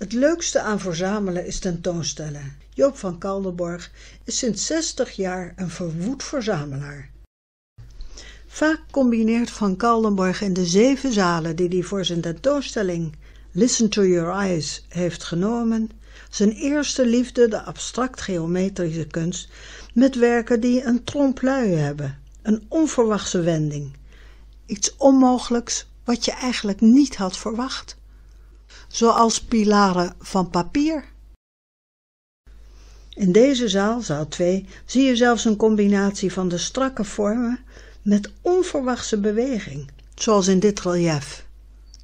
Het leukste aan verzamelen is tentoonstellen. Joop van Kaldenborg is sinds 60 jaar een verwoed verzamelaar. Vaak combineert Van Kaldenborg in de zeven zalen die hij voor zijn tentoonstelling Listen to Your Eyes heeft genomen, zijn eerste liefde, de abstract-geometrische kunst, met werken die een trompe-l'œil hebben, een onverwachte wending, iets onmogelijks wat je eigenlijk niet had verwacht, zoals pilaren van papier. In deze zaal, zaal 2, zie je zelfs een combinatie van de strakke vormen met onverwachte beweging, zoals in dit relief.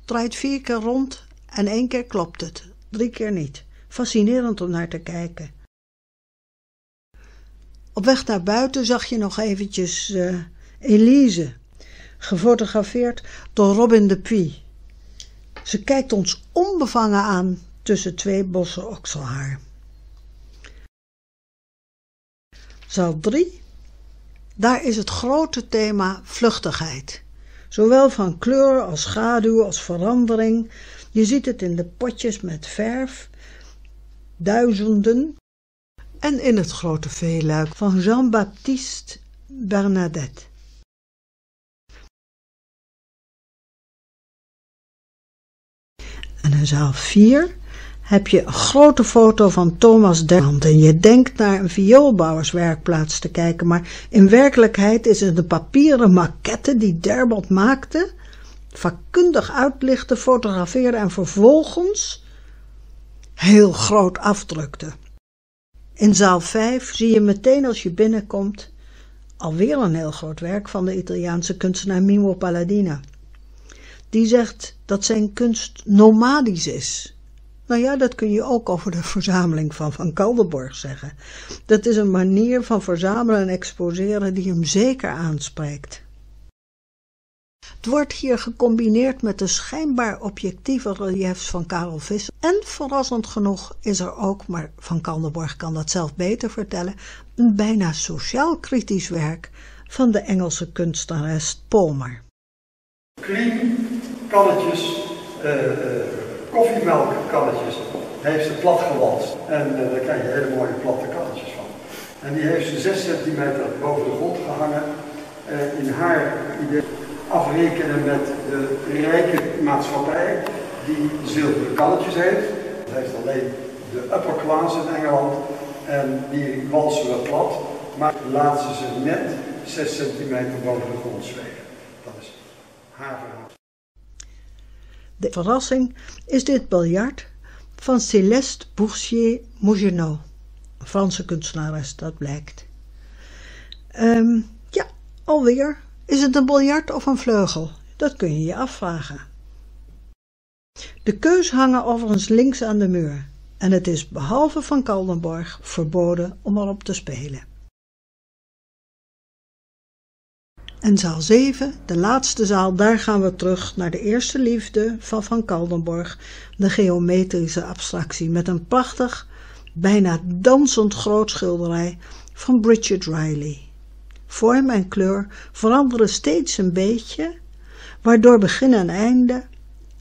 Draait vier keer rond en één keer klopt het, drie keer niet. Fascinerend om naar te kijken. Op weg naar buiten zag je nog eventjes uh, Elise, gefotografeerd door Robin de Puy. Ze kijkt ons onbevangen aan tussen twee bossen okselhaar. Zaal 3. Daar is het grote thema vluchtigheid. Zowel van kleur als schaduw als verandering. Je ziet het in de potjes met verf, duizenden. En in het grote veeluik van Jean-Baptiste Bernadette. In zaal 4 heb je een grote foto van Thomas Derland en je denkt naar een vioolbouwerswerkplaats te kijken, maar in werkelijkheid is het een papieren maquette die Derbald maakte, vakkundig uitlichtte, fotografeerde en vervolgens heel groot afdrukte. In zaal 5 zie je meteen als je binnenkomt alweer een heel groot werk van de Italiaanse kunstenaar Mimo Palladina. Die zegt dat zijn kunst nomadisch is. Nou ja, dat kun je ook over de verzameling van Van Kaldenborg zeggen. Dat is een manier van verzamelen en exposeren die hem zeker aanspreekt. Het wordt hier gecombineerd met de schijnbaar objectieve reliefs van Karel Visser. En verrassend genoeg is er ook, maar Van Kaldenborg kan dat zelf beter vertellen, een bijna sociaal-kritisch werk van de Engelse kunstenares Palmer. Kannetjes, uh, heeft ze plat gewanst. En uh, daar krijg je hele mooie platte kannetjes van. En die heeft ze 6 centimeter boven de grond gehangen. In haar idee afrekenen met de rijke maatschappij die zilveren kannetjes heeft. Dat heeft alleen de upper class in Engeland. En die walsen we plat, maar laten ze net 6 centimeter boven de grond zweven. Dat is haar verhaal. De verrassing is dit biljart van Céleste Boursier Mougenot, een Franse kunstenares, dat blijkt. Um, ja, alweer. Is het een biljart of een vleugel? Dat kun je je afvragen. De keus hangen overigens links aan de muur en het is behalve van Kaldenborg verboden om erop te spelen. En zaal 7, de laatste zaal, daar gaan we terug naar de eerste liefde van Van Kaldenborg, de geometrische abstractie, met een prachtig, bijna dansend groot schilderij van Bridget Riley. Vorm en kleur veranderen steeds een beetje, waardoor begin en einde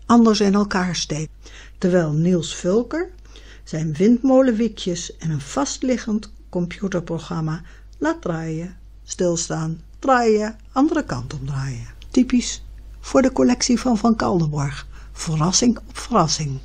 anders in elkaar steken, terwijl Niels Vulker zijn windmolenwiekjes en een vastliggend computerprogramma laat draaien, stilstaan andere kant omdraaien. Typisch voor de collectie van Van Kaldenborg. Verrassing op verrassing.